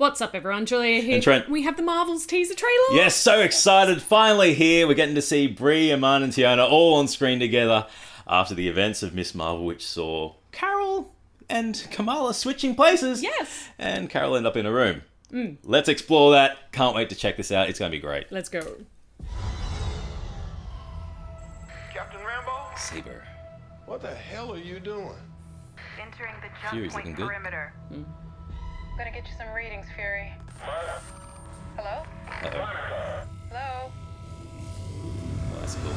What's up, everyone? Julia here. And Trent. We have the Marvels teaser trailer. Yes, so excited. Finally here. We're getting to see Brie, Iman, and Teyonah all on screen together after the events of Ms. Marvel, which saw Carol and Kamala switching places. Yes. And Carol end up in a room. Mm. Let's explore that. Can't wait to check this out. It's going to be great. Let's go. Captain Rambeau? Saber. What the hell are you doing? Entering the jump Fury's point looking good. perimeter. Mm. I'm gonna get you some readings, Fury. Hello? Uh-oh. Hello? Oh, that's cool.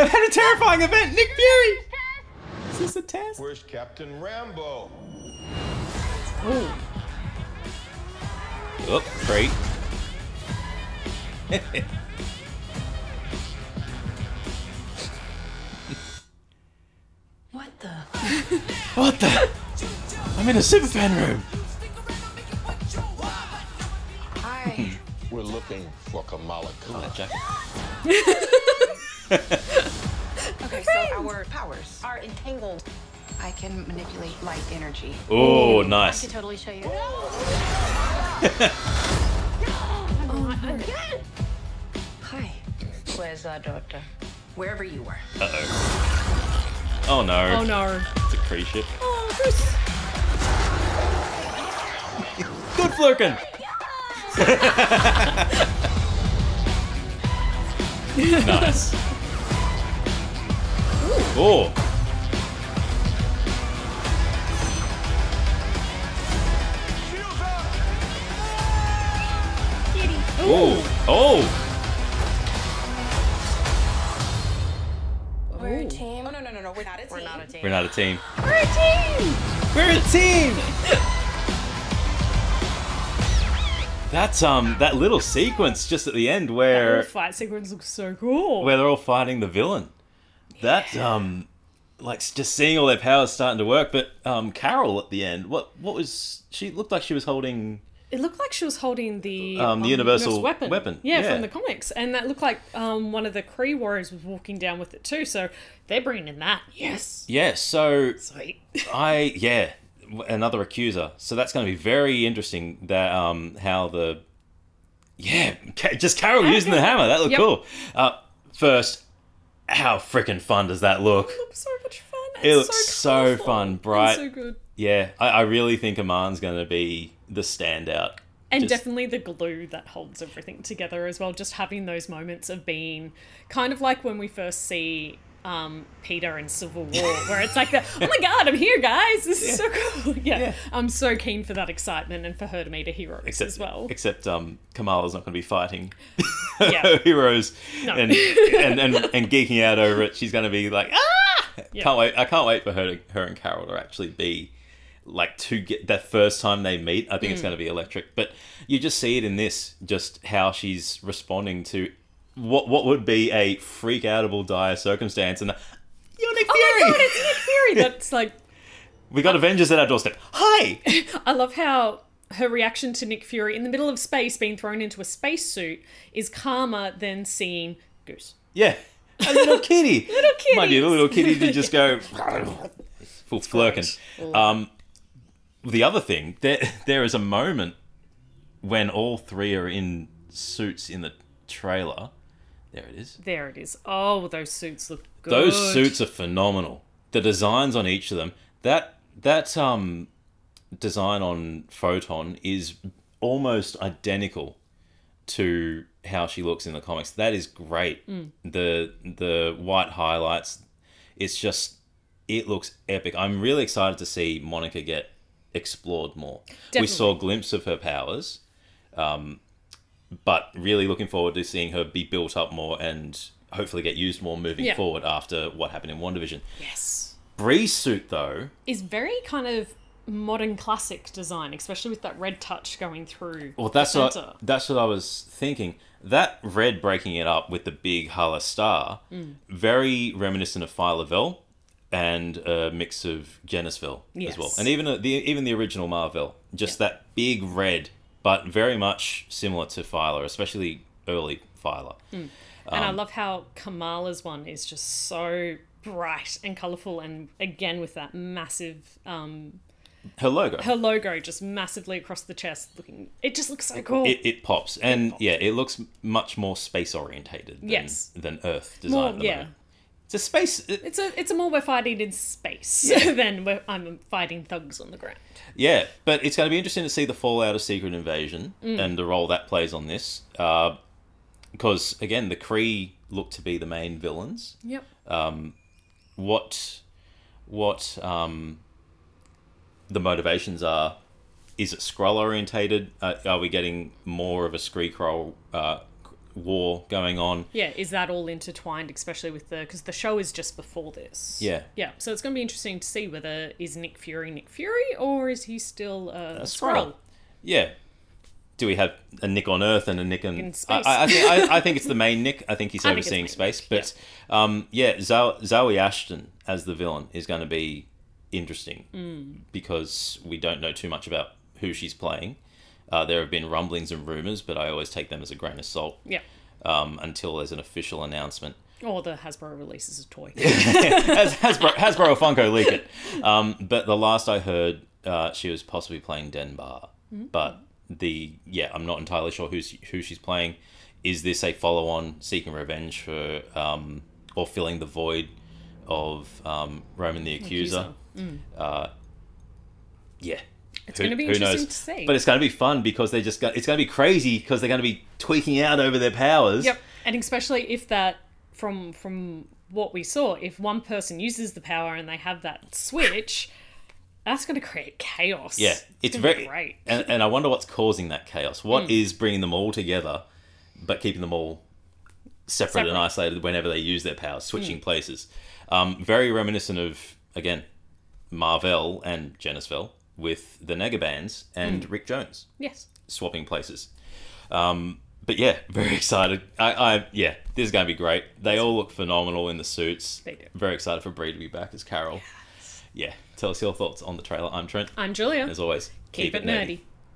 I've had a terrifying event. Nick Fury. Is this a test? Where's Captain Rambeau? Oh, Oh, great. What the? What the? I'm in a superfan room. Hi. Hmm. We're looking for Kamala Khan. Oh, that. Okay, so our powers are entangled. I can manipulate light energy. Oh, I can nice. totally show you. Oh Hi. Where's our daughter? Wherever you were. Uh oh. Oh no. oh no. It's a Kree ship. Oh, Bruce. Good flerken. nice. Oh. Oh. No. We're not a team. We're not a team. We're not a team. We're a team. We're a team. That's um that little sequence just at the end The where fight sequence looks so cool. where they're all fighting the villain. That um like just seeing all their powers starting to work, but um Carol at the end, what what was she looked like she was holding it looked like she was holding the Um, the universal weapon. weapon, Yeah, yeah. from the comics, and that looked like um, one of the Kree warriors was walking down with it too. So they're bringing in that. Yes. Yeah, so Sweet. I yeah, another accuser. So that's going to be very interesting. That um how the yeah just Carol using the hammer that looked Yep. cool. Uh, first, how freaking fun does that look? looks so much fun. It looks so colourful fun, bright. so good. Yeah, I, I really think Iman's going to be the standout. And Just- definitely the glue that holds everything together as well. Just having those moments of being kind of like when we first see um, Peter in Civil War, where it's like, the, oh my god, I'm here, guys! This is so cool. Yeah, Yeah. I'm so keen for that excitement and for her to meet a hero Except, as well. except um, Kamala's not going to be fighting Yeah. heroes No. and, and, and and geeking out over it. She's going to be like, ah! Can't wait! I can't wait for her, to, her and Carol to actually be like to get that first time they meet. I think Mm. it's going to be electric. But you just see it in this, just how she's responding to what what would be a freak outable dire circumstance, and you're Nick Oh my god, it's Nick Fury! That's like, we got Avengers at our doorstep. Hi. I love how her reaction to Nick Fury in the middle of space being thrown into a spacesuit is calmer than seeing Goose. Yeah. A little kitty. Little kitty. My dear, little kitty did just go full flerken. Um, the other thing, there there is a moment when all three are in suits in the trailer. There it is. There it is. Oh, those suits look good. Those suits are phenomenal. The designs on each of them. That that um design on Photon is almost identical to how she looks in the comics. That is great. The the white highlights. It's just it looks epic. I'm really excited to see Monica get explored more. We saw a glimpse of her powers, um, but really looking forward to seeing her be built up more and hopefully get used more moving Yeah. forward after what happened in WandaVision. Yes. Brie's suit though, Is very kind of modern classic design, especially with that red touch going through. well, that's the what center. that's what I was thinking. That red breaking it up with the big Hala star, Mm. very reminiscent of Phyla-Vell and a mix of Genis-Vell as well, and even the even the original Marvel. Just that big red, but very much similar to Phyla, especially early Phyla. and Um, I love how Kamala's one is just so bright and colourful, and again with that massive um, Her logo. her logo just massively across the chest, looking it just looks so cool. it, it pops, and yeah, it looks much more space orientated than, Yes. than Earth design. More, yeah. moment. It's a space. It's a it's a more we're fighting in space than we're, I'm fighting thugs on the ground. Yeah, but it's going to be interesting to see the fallout of Secret Invasion Mm. and the role that plays on this. Because, again, the Kree look to be the main villains. Yep. What what um, the motivations are. Is it Skrull orientated? Uh, are we getting more of a Skrull uh, war going on? Yeah, is that all intertwined, especially with the because the show is just before this. Yeah. yeah. So it's going to be interesting to see whether is Nick Fury Nick Fury or is he still a, A? Skrull. Yeah. Do we have a Nick on Earth and a Nick in, In space. I, I, think, I, I think it's the main Nick. I think he's think overseeing space. Nick, But um, yeah, Zo- Zoe Ashton as the villain is going to be interesting Mm. because we don't know too much about who she's playing. Uh, there have been rumblings and rumors, but I always take them as a grain of salt Yeah. um, until there's an official announcement. Or the Hasbro releases a toy. Has, Hasbro, Hasbro or Funko leak it. Um, but the last I heard, uh, she was possibly playing Denbar. But the yeah, I'm not entirely sure who's who she's playing. Is this a follow on seeking revenge for um, or filling the void of um, Ronan the Accuser? Uh, yeah. It's gonna be interesting to see. But it's going to be fun because they're just it's going to be crazy because they're going to be tweaking out over their powers. Yep, and especially if that from from what we saw, if one person uses the power and they have that switch, that's going to create chaos. Yeah, it's, gonna very great. and, and I wonder what's causing that chaos. What is bringing them all together, but keeping them all separate, and isolated whenever they use their powers, switching places. Um, very reminiscent of again Marvel and Genis-Vell with the Negabands and Rick Jones Yes. swapping places. Um, but yeah, very excited. I, I yeah, this is going to be great. They all look phenomenal in the suits. They do. Very excited for Brie to be back as Carol. Yes. Yeah, tell us your thoughts on the trailer. I'm Trent. I'm Julia. As always, Keep, it nerdy.